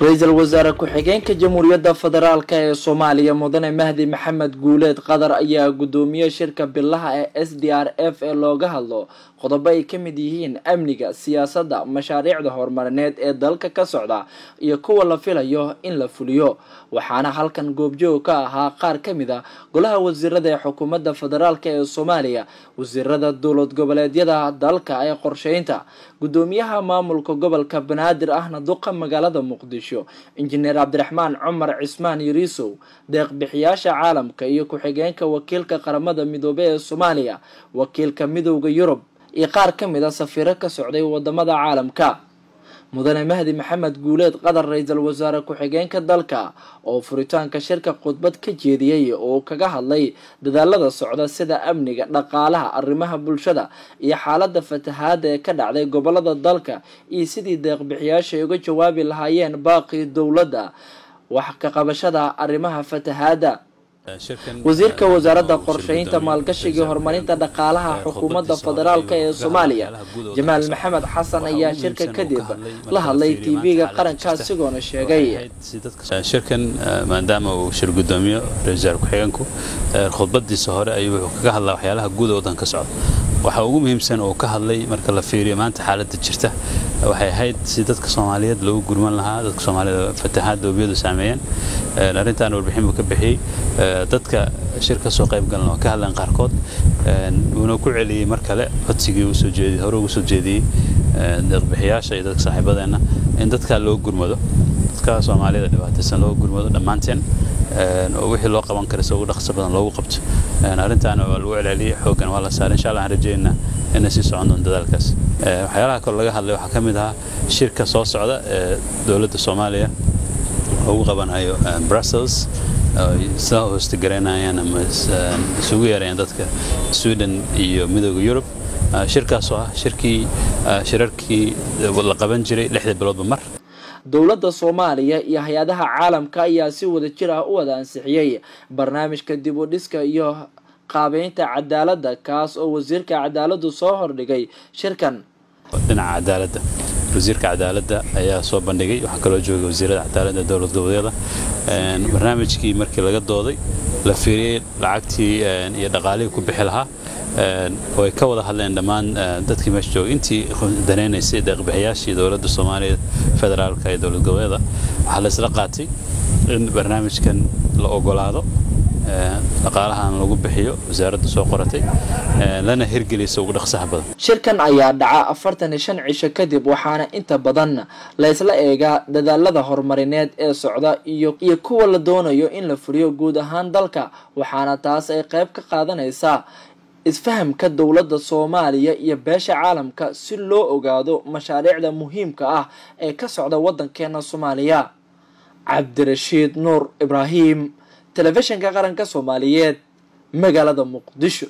ra'iisul wasaare ku-xigeenka jamhuuriyadda federaalk ee soomaaliya mudane mahdi maxamed guuleed qadar ayaa gudoomiyey shirka bilaha ee s d r f ee looga hadlo qodobo ay ka mid yihiin amniga siyaasadda mashaariicda horumarineed ee dalka ka socda iyo kuwa la filayo in la fuliyo. Waxaana halkan goobjoog ka ahaa qaar ka mid a golaha wasiirada ee xukuumadda federaalk ee soomaaliya wasiirada dowlad goboleedyada dalka ee qorsheynta. Gudoomiyaha maamulka gobolka banaadir ahna duqa magaalada muqdisho injineer cabdiraxmaan cumar cismaan yariisow deeqbixiyaasha caalamka iyo ku-xigeenka wakiilka qaramada midoobey ee soomaaliya wakiilka midowda yurub iyo qaar ka mid a safiiro ka socday waddamada caalamka mudane mahdi maxamed guuleed qadar ra'iisul wasaare ku-xigeenka dalka oo furitaanka shirka khudbad ka jeediyey oo kaga hadlay dadaalada socda sida amniga dhaqaalaha arrimaha bulshada iyo xaalada fatahaada ee ka dhacday gobollada dalka iyo sidii deeqbixiyaasha ay uga jawaabi lahaayeen baaqii dowladda. Wax ka qabashada arrimaha fatahaada wasiirka wasaaradda qorsheynta maalgashiga horumarinta dhaqaalaha xukuumadda federaalk ee soomaaliya jamaal maxamed xasan ayaa shirka kadib la hadlay tv-ga qaranka asigoona sheegay. shirkan maadaama uu shir gudoomiyo ra'isul wasaare ku-xigeenku khudbadiisa hore ayuu wuxuu kaga hadlaa waxyaalaha guud oo waddanka socda waxa ugu muhiimsan oo ka hadlay marka la fiiriyo maanta xaaladda jirta waxay ahayd si dadka soomaaliyeed loogu gurman lahaa dadka soomaaliyed fatahaad doobiyadu saameeyeen arrintan warbixin buu ka bixiyey. Dadka shir ka soo qayb galan ka hadleen qaarkood wuuna ku celiyey mar kale codsigii uu soo jeediyey hore ugu soo jeediyey deeqbixiyaasha iyo dadka saaxiibadeenna in dadkaa loo gurmado dadka soomaaliyada dhibaataysan loo gurmado dhammaanteen oo wixii loo qaban kara si ugu dhaqso badan loogu qabto. Arrintaana waa lagu celceliyey xooggan waa la saaray. Insha allah waxaan rajeynaa inay sii socon doonto dadaalkaas waxyaalaha kale laga hadlay waxaa ka mid ahaa shirka soo socda ee dowladda soomaaliya ugu qabanayo brussels sida hoostagaraynayaan ama isugu yeerayaan dadka sweden iyo midooda yurub. Shirkaasoo ah shirkii shirarkii la qaban jiray lixda biloodba mar dowladda soomaaliya iyo hay'adaha caalamka ayaa si wada jir ah u wada ansixiyey barnaamijka dib u dhiska iyo qaabeynta cadaaladda kaas oo wasiirka cadaaladdu soo hordhigay shirkan. Dhinaca cadaaladda wasiirka cadaaladda ayaa soo bandhigay waxaa kaloo joogay wasiirada cadaaladda dowlad goboleedyada barnaamijkii markii laga dooday la fiiriyey lacagtii iyo dhaqaalihii ku bixi lahaa. Oo ay ka wada hadleen dhammaan dadkii meesha joogay. Intii danaynaysay deeqbixiyaashii dowladda soomaaliya federaalka iyo dowlad goboleeda waxaa la isla qaatay in barnaamijkan la ogolaado dhaqaalahan lagu bixiyo wasaaradda soo qoratay lana hirgeliysa ugu dhaqsaha badan. Shirkan ayaa dhaca afartan iyo shan cisho kadib waxaana inta badan la isla eegaa dadaalada horumarineed ee socda iyo kuwa la doonayo in la fuliyo guud ahaan dalka waxaana taas ay qayb ka qaadanaysaa isfahamka dowladda soomaaliya iyo beesha caalamka si loo ogaado mashaariicda muhiimka ah ee ka socda waddankeena soomaaliya. Cabdirashiid nuur ibraahim telefishinka qaranka soomaaliyeed magaalada muqdisho